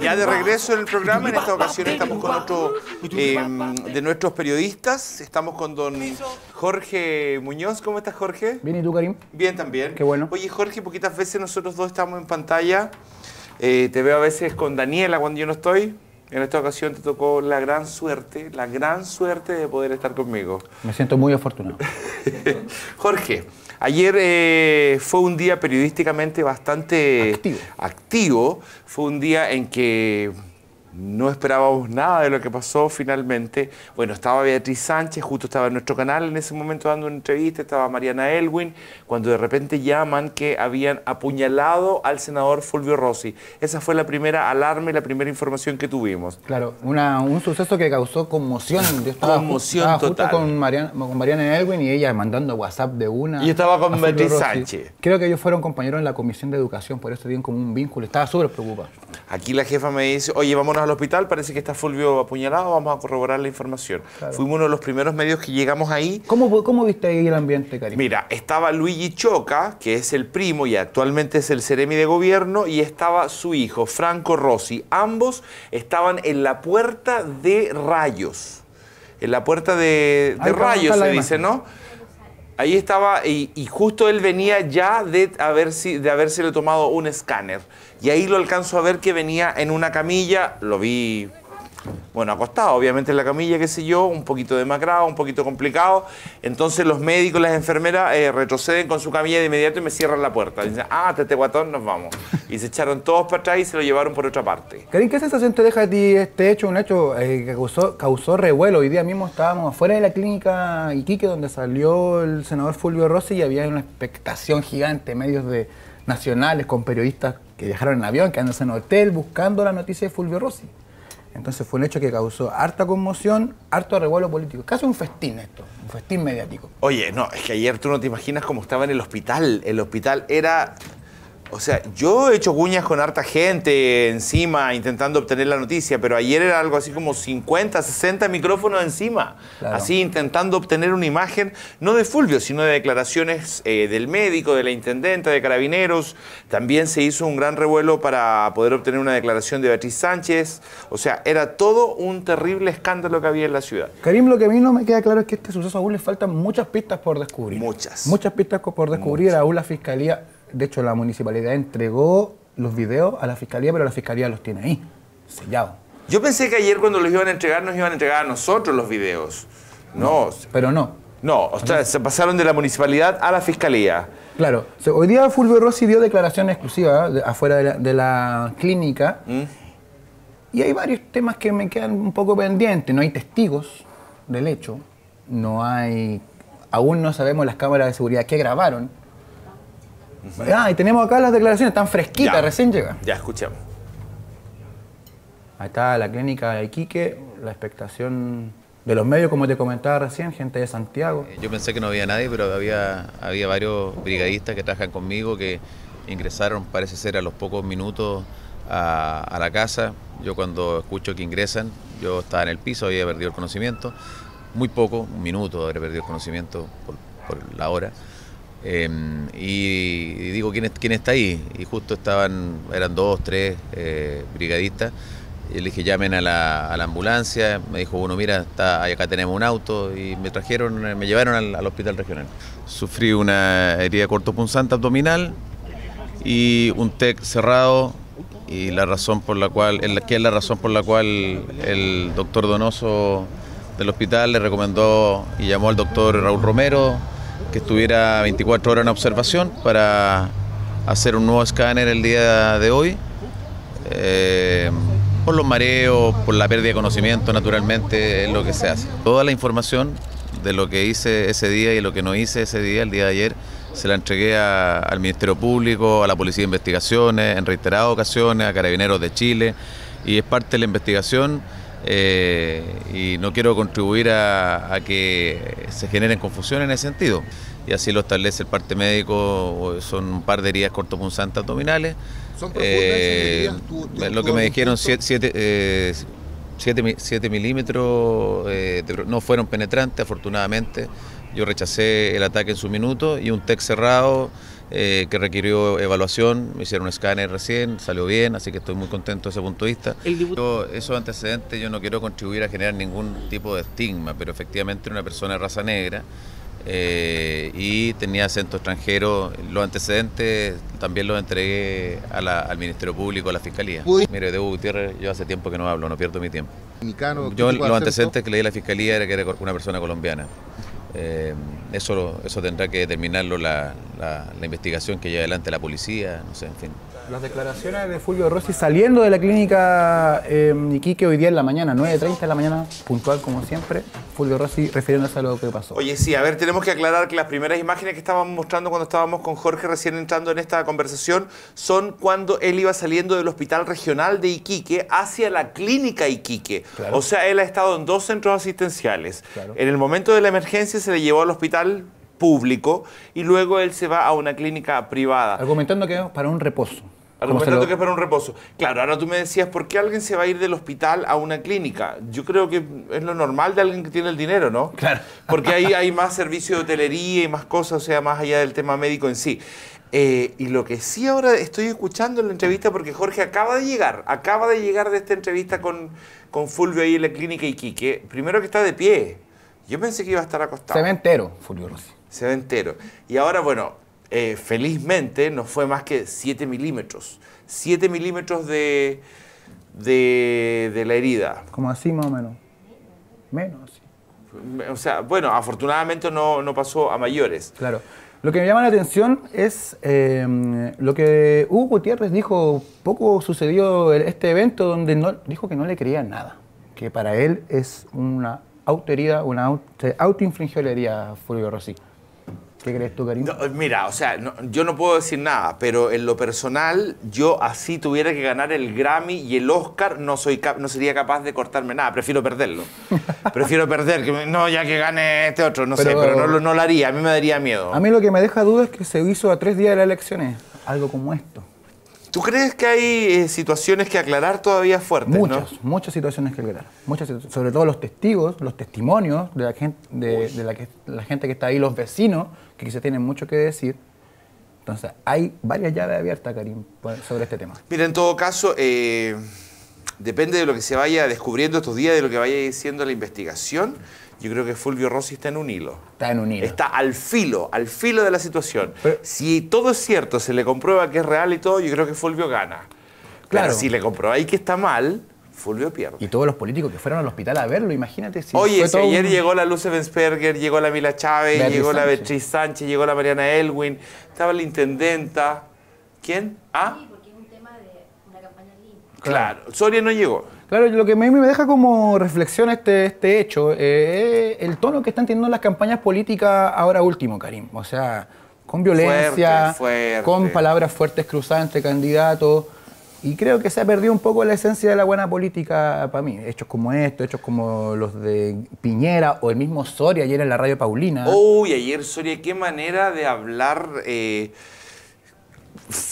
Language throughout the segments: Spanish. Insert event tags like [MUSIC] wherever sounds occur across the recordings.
ya de regreso en el programa, en esta ocasión estamos con otro eh, de nuestros periodistas. Estamos con don Jorge Muñoz. ¿Cómo estás, Jorge? Bien, ¿y tú, Karim? Bien, también. Qué bueno. Oye, Jorge, poquitas veces nosotros dos estamos en pantalla. Eh, te veo a veces con Daniela cuando yo no estoy. En esta ocasión te tocó la gran suerte, la gran suerte de poder estar conmigo. Me siento muy afortunado. [LAUGHS] Jorge, ayer eh, fue un día periodísticamente bastante Activo. activo. Fue un día en que no esperábamos nada de lo que pasó finalmente. Bueno, estaba Beatriz Sánchez, justo estaba en nuestro canal en ese momento dando una entrevista, estaba Mariana Elwin, cuando de repente llaman que habían apuñalado al senador Fulvio Rossi. Esa fue la primera alarma y la primera información que tuvimos. Claro, una- un suceso que causó conmoción. Yo estaba, Conmoción estaba total. justo con Mariana, con Mariana Elwin y ella mandando WhatsApp de una. Y estaba con Beatriz Rossi. Sánchez. Creo que ellos fueron compañeros en la Comisión de Educación, por eso tienen como un vínculo. Estaba súper preocupada. Aquí la jefa me dice, oye, vámonos al hospital, parece que está Fulvio apuñalado, vamos a corroborar la información. Fuimos uno de los primeros medios que llegamos ahí. ¿Cómo, cómo viste ahí el ambiente, Karim? Mira, estaba Luigi Choca, que es el primo y actualmente es el Ceremi de Gobierno, y estaba su hijo, Franco Rossi. Ambos estaban en la puerta de Rayos. En la puerta de, Rayos se dice, imagen. ¿no? Ahí estaba, y, justo él venía ya de, haber, de habérsele tomado un escáner. Y ahí lo alcanzo a ver que venía en una camilla, lo vi, bueno, acostado, obviamente en la camilla, qué sé yo, un poquito demacrado, un poquito complicado. Entonces los médicos, las enfermeras eh, retroceden con su camilla de inmediato y me cierran la puerta. Dicen, ah, tete guatón, nos vamos. Y se echaron todos para atrás y se lo llevaron por otra parte. Karim, ¿qué sensación te deja a ti este hecho? Un hecho eh, que causó, causó revuelo. Hoy día mismo estábamos afuera de la clínica Iquique, donde salió el senador Fulvio Rossi y había una expectación gigante, medios de nacionales con periodistas que viajaron en avión, quedándose en hotel buscando la noticia de Fulvio Rossi. Entonces fue un hecho que causó harta conmoción, harto revuelo político. Casi un festín esto, un festín mediático. Oye, no, es que ayer tú no te imaginas cómo estaba en el hospital. El hospital era... O sea, yo he hecho cuñas con harta gente encima intentando obtener la noticia, pero ayer era algo así como 50, 60 micrófonos encima, Claro. así intentando obtener una imagen, no de Fulvio, sino de declaraciones eh, del médico, de la intendenta, de carabineros. También se hizo un gran revuelo para poder obtener una declaración de Beatriz Sánchez. O sea, era todo un terrible escándalo que había en la ciudad. Karim, lo que a mí no me queda claro es que este suceso aún le faltan muchas pistas por descubrir. Muchas. Muchas pistas por descubrir. Aún la fiscalía, de hecho, la municipalidad entregó los videos a la fiscalía, pero la fiscalía los tiene ahí, sellados. Yo pensé que ayer cuando los iban a entregar nos iban a entregar a nosotros los videos. No, Pero no. no, o sea, se pasaron de la municipalidad a la fiscalía. Claro, hoy día Fulvio Rossi dio declaración exclusiva de- afuera de la, de la clínica ¿Mm? y hay varios temas que me quedan un poco pendientes. No hay testigos del hecho, no hay, aún no sabemos las cámaras de seguridad que grabaron. Ah, y tenemos acá las declaraciones, están fresquitas, Ya. recién llegan. Ya, escuchamos. Ahí está la clínica de Iquique, la expectación de los medios, como te comentaba recién, gente de Santiago. Yo pensé que no había nadie, pero había, había varios brigadistas que trabajan conmigo que ingresaron, parece ser, a los pocos minutos a, a la casa. Yo cuando escucho que ingresan, yo estaba en el piso, había perdido el conocimiento. Muy poco, un minuto habré perdido el conocimiento por, por la hora. Eh, y, digo, ¿quién, es- ¿quién está ahí? Y justo estaban, eran dos, tres eh, brigadistas. Y le dije, llamen a la, a la ambulancia. Me dijo uno, mira, está, acá tenemos un auto. Y me trajeron, eh, me llevaron al, al hospital regional. Sufrí una herida cortopunzante abdominal y un TEC cerrado. Y la razón por la cual, que es la razón por la cual el doctor Donoso del hospital le recomendó y llamó al doctor Raúl Romero que estuviera 24 horas en observación para hacer un nuevo escáner el día de hoy. Eh, por los mareos, por la pérdida de conocimiento, naturalmente, es lo que se hace. Toda la información de lo que hice ese día y lo que no hice ese día, el día de ayer, se la entregué a- al Ministerio Público, a la Policía de Investigaciones, en reiteradas ocasiones, a Carabineros de Chile, y es parte de la investigación. eh, y no quiero contribuir a, a que se generen confusiones en ese sentido. Y así lo establece el parte médico, son un par de heridas cortopunzantes abdominales. ¿Son profundas Eh, heridas? ¿Tú- tú- lo que me dijeron, punto? siete, siete, eh, 7, milímetros eh, no fueron penetrantes, afortunadamente. Yo rechacé el ataque en su minuto y un TEC cerrado eh, que requirió evaluación. Me hicieron un escáner recién, salió bien, así que estoy muy contento de ese punto de vista. Yo, esos antecedentes yo no quiero contribuir a generar ningún tipo de estigma, pero efectivamente una persona de raza negra eh, y tenía acento extranjero. Los antecedentes también los entregué al Ministerio Público, a la Fiscalía. Mire, de Gutiérrez, yo hace tiempo que no hablo, no pierdo mi tiempo. Yo los antecedentes que leí a la Fiscalía era que era una persona colombiana. Eh, eso, eso tendrá que determinarlo la, la, investigación que lleva adelante la policía, no sé, en fin. Las declaraciones de Fulvio Rossi saliendo de la clínica eh, Iquique hoy día en la mañana, 9.30 de la mañana, puntual como siempre, Fulvio Rossi refiriéndose a lo que pasó. Oye, sí, a ver, tenemos que aclarar que las primeras imágenes que estábamos mostrando cuando estábamos con Jorge recién entrando en esta conversación son cuando él iba saliendo del hospital regional de Iquique hacia la clínica Iquique. O sea, él ha estado en dos centros asistenciales. En el momento de la emergencia se le llevó al hospital público y luego él se va a una clínica privada. Argumentando que es para un reposo. Argumentando que es para un reposo. Claro, ahora tú me decías, ¿por qué alguien se va a ir del hospital a una clínica? Yo creo que es lo normal de alguien que tiene el dinero, ¿no? Claro. Porque ahí [LAUGHS] hay más servicio de hotelería y más cosas, o sea, más allá del tema médico en sí. Eh, y lo que sí ahora estoy escuchando en la entrevista, porque Jorge acaba de llegar, acaba de llegar de esta entrevista con, con Fulvio ahí en la clínica Iquique, primero que está de pie. Yo pensé que iba a estar acostado. Se ve entero, Fulvio Rossi se ve entero. Y ahora, bueno, eh, felizmente no fue más que 7 milímetros. 7 milímetros de, de, la herida. Como así más o menos. Menos. O sea, bueno, afortunadamente no, no, pasó a mayores. Claro. Lo que me llama la atención es eh, lo que Hugo Gutiérrez dijo, poco sucedió este evento donde no, dijo que no le creía nada, que para él es una autoherida, una auto, autoinfligió la herida Fulvio Rossi. ¿Qué crees tú, Karim? mira, o sea, yo no puedo decir nada, pero en lo personal, yo así tuviera que ganar el Grammy y el Oscar, no, soy no sería capaz de cortarme nada, prefiero perderlo. [LAUGHS] prefiero perder, que no, ya que gane este otro, no sé, pero no, no lo haría, a mí me daría miedo. A mí lo que me deja duda es que se hizo a tres días de las elecciones, algo como esto. ¿Tú crees que hay eh, situaciones que aclarar todavía fuertes? Muchas, muchas situaciones que aclarar. Muchas, sobre todo los testigos, los testimonios de la gente, de, la, que, la gente que está ahí, los vecinos, que quizá tienen mucho que decir. Entonces, hay varias llaves abiertas, Karim, sobre este tema. Mira, en todo caso, eh, depende de lo que se vaya descubriendo estos días, de lo que vaya diciendo la investigación. Yo creo que Fulvio Rossi está en un hilo. Está en un hilo. Está al filo, al filo de la situación. si todo es cierto, se le comprueba que es real y todo, yo creo que Fulvio gana. Claro. Pero si le comprueba ahí que está mal, Fulvio pierde. Y todos los políticos que fueron al hospital a verlo, imagínate si. Oye, si ayer llegó la Luce Bensperger, llegó la Mila Chávez, llegó la Beatriz Sánchez, llegó la Mariana Elwin, estaba la intendenta. ¿Quién? ¿Ah? Sí, porque es un tema de una campaña limpia. Claro, Soria no llegó. Claro, lo que a mí me deja como reflexión este, este hecho eh, el tono que están teniendo las campañas políticas ahora último, Karim. O sea, con violencia, con palabras fuertes cruzadas entre candidatos. Y creo que se ha perdido un poco la esencia de la buena política para mí. Hechos como estos, hechos como los de Piñera o el mismo Soria ayer en la radio Paulina. Uy, ayer Soria, qué manera de hablar. Eh,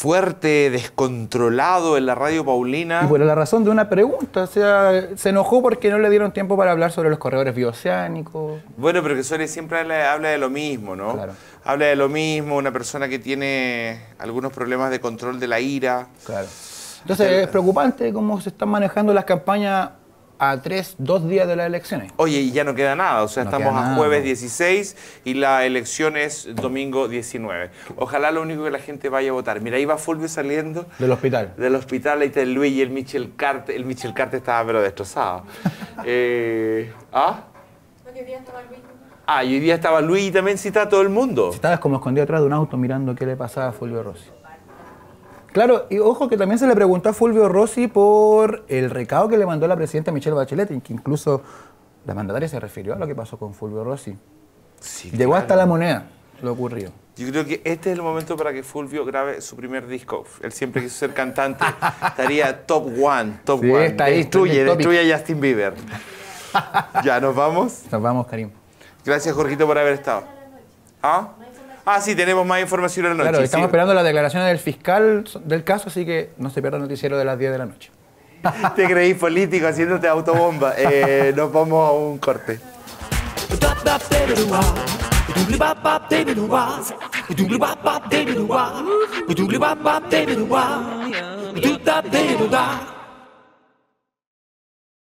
fuerte, descontrolado en la radio Paulina. Y por la razón de una pregunta, o sea, se enojó porque no le dieron tiempo para hablar sobre los corredores bioceánicos. Bueno, pero que Soria siempre habla, de lo mismo, ¿no? Claro. Habla de lo mismo, una persona que tiene algunos problemas de control de la ira. Claro. Entonces es preocupante cómo se están manejando las campañas a tres, dos días de las elecciones. Oye, y ya no queda nada, o sea, estamos a jueves 16 y la elección es domingo 19. Ojalá lo único que la gente vaya a votar. Mira, ahí va Fulvio saliendo. Del hospital. Del hospital, ahí está el Luis y el Michel Carte. El Michel Carte estaba pero destrozado. [LAUGHS] eh, ¿Ah? hoy día estaba Luis. Ah, y hoy día estaba Luis y también cita a todo el mundo. Estabas como escondido atrás de un auto mirando qué le pasaba a Fulvio Rossi. Claro, y ojo que también se le preguntó a Fulvio Rossi por el recado que le mandó la presidenta Michelle Bachelet, que incluso la mandataria se refirió a lo que pasó con Fulvio Rossi. Llegó hasta la moneda lo ocurrió. Yo creo que este es el momento para que Fulvio grabe su primer disco. Él siempre quiso ser cantante. Estaría top one, top one. Está ahí, destruye, destruye a Justin Bieber. [LAUGHS] ya, ¿nos vamos? Nos vamos, Karim. Gracias, Jorgito, por haber estado. ¿Ah? Ah, sí, tenemos más información en la noche. Claro, estamos esperando las declaraciones del fiscal del caso, así que no se pierda el noticiero de las 10 de la noche. [LAUGHS] te creí político haciéndote autobomba. [LAUGHS] Eh, nos vamos a un corte.